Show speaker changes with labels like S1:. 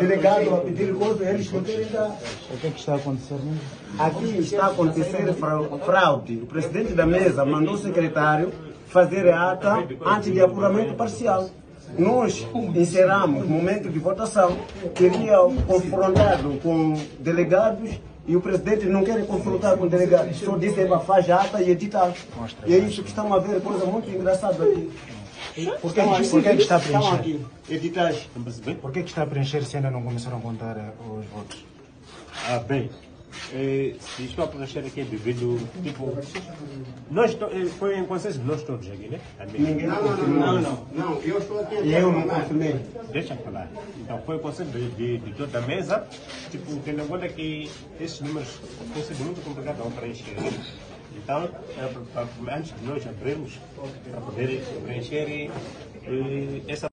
S1: delegado, a pedir.
S2: O que é que está a acontecer mesmo?
S1: Aqui está a acontecer frau- fraude. O presidente da mesa mandou o secretário fazer a ata antes de apuramento parcial. Nós encerramos o momento de votação, queria confrontado com delegados e o presidente não quer confrontar com delegados, só disse que faz a ata e editar. E é isso que estão a ver, coisa muito engraçada aqui.
S2: Por que, por que, que está a
S1: Estão
S2: preencher?
S1: editais.
S2: Por que, que está a preencher se ainda não começaram a contar eh, os votos?
S3: Ah, bem. Eh, se estou a preencher aqui devido, tipo, nós to- eh, foi em consenso de nós todos aqui, né? Também.
S1: Ninguém confirmou. Não, não, não, eu estou aqui. E eu não confirmei.
S3: Deixa eu falar. Então foi o consenso de, de, de toda a mesa, tipo, tendo em conta que esses números têm sido muito complicados a preencher. Então, era pra- pra- antes de nós abrirmos, para poder preencher eh, essa